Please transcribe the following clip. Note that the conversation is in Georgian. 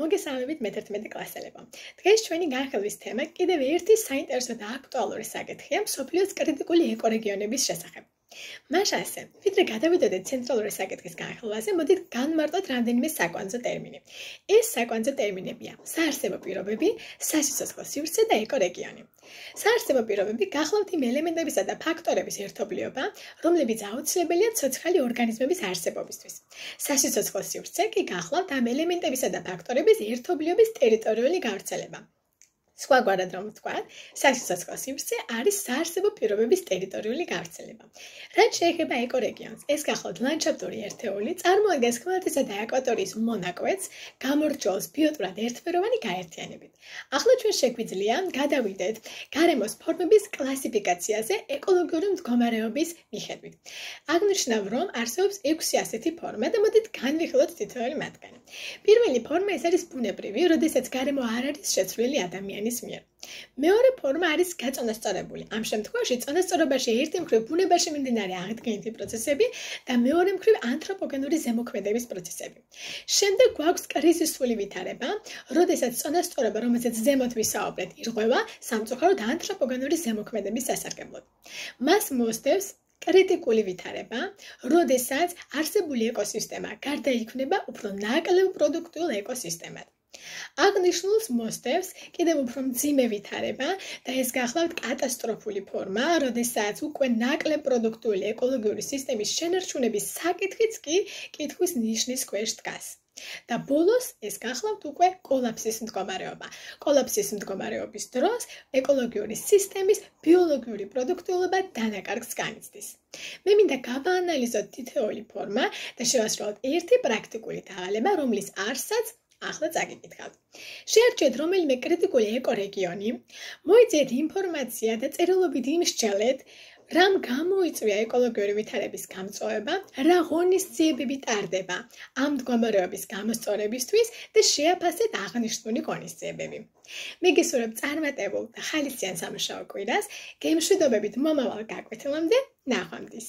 მოგესალმებით მე-11 კლასელებო. დღეს ჩვენი განხილვის თემა კიდევ ერთი საინტერესო და აქტუალური საკითხია სოფლიოს კრიტიკული ეკორეგიონების შესახებ. მაშ ასე, ვიდრე გადავიდოდეთ ცენტრალური საკითხის განხილვაზე, მოდით განმარტოთ რამდენიმე საკვანძო ტერმინი. ეს საკვანძო ტერმინებია: საარსებო პირობები, სასიცოცხლო სივრცე და ეკორეგიონი. საარსებო პირობები გახლავთ იმ ელემენტებისა და ფაქტორების ერთობლიობა, რომლებიც აუცილებელია ცოცხალი ორგანიზმების არსებობისთვის. სასიცოცხლო სივრცე კი გახლავთ ამ ელემენტებისა და ფაქტორების ერთობლიობის ტერიტორიული გავრცელება. სხვაგვარად რომ ვთქვა, სასიცოცხლო სივრცე არის საარსებო პირობების ტერიტორიული გავრცელება. რაც შეეხება ეკორეგიონს, ეს გახლავთ ლანდშაფტური ერთეული, წარმოადგენს ხმელეთისა და ეკვატორიის მონაკვეთს, გამორჩოლს ბიოტურად ერთფეროვანი გაერთიანებით. ახლა ჩვენ შეგვიძლია გადავიდეთ გარემოს ფორმების კლასიფიკაციაზე ეკოლოგიური მდგომარეობის მიხედვით. აღნიშნავ, რომ არსებობს 6 ასეთი ფორმა და მოდით განვიხილოთ თითოეული მათგანი. პირველი ფორმა ეს არის ბუნებრივი, როდესაც გარემო არ არის შეცვლილი ადამიანი ენის მიერ. მეორე ფორმა არის გაწონასწორებული. ამ შემთხვევაში წონასწორობაში ერთი მხრივ ბუნებაში მიმდინარე აღდგენითი პროცესები და მეორე მხრივ ანთროპოგენური ზემოქმედების პროცესები. შემდეგ გვაქვს კრიზისული ვითარება, როდესაც წონასწორობა, რომელზეც ზემოთ ვისაუბრეთ, ირღვევა სამწუხაროდ ანთროპოგენური ზემოქმედების სასარგებლოდ. მას მოსდევს კრიტიკული ვითარება, როდესაც არსებული ეკოსისტემა გარდაიქმნება უფრო ნაკლებ პროდუქტიულ ეკოსისტემად. აღნიშნულს მოსდევს კიდევ უფრო მძიმე ვითარება და ეს გახლავთ კატასტროფული ფორმა, როდესაც უკვე ნაკლებ პროდუქტიული ეკოლოგიური სისტემის შენარჩუნების საკითხიც კი კითხვის ნიშნის ქვეშ დგას. და ბოლოს ეს გახლავთ უკვე კოლაფსის მდგომარეობა. კოლაფსის მდგომარეობის დროს ეკოლოგიური სისტემის ბიოლოგიური პროდუქტიულობა დანაკარგს განიცდის. მე მინდა გავაანალიზოთ თითოეული ფორმა და შევასრულოთ ერთი პრაქტიკული დავალება, რომლის არსად ახლა წაგიკითხავთ. შეარჩიეთ რომელიმე კრიტიკული ეკორეგიონი, მოიძიეთ ინფორმაცია და წერილობით იმსჯელეთ, რამ გამოიწვია ეკოლოგიური ვითარების გამწვავება, რა ღონისძიებები ტარდება ამ მდგომარეობის გამოსწორებისთვის და შეაფასეთ აღნიშნული ღონისძიებები. მე გესურვებ წარმატებულ და ხალისიან სამუშაო კვირას. გემშვიდობებით მომავალ გაკვეთილამდე. ნახვამდის.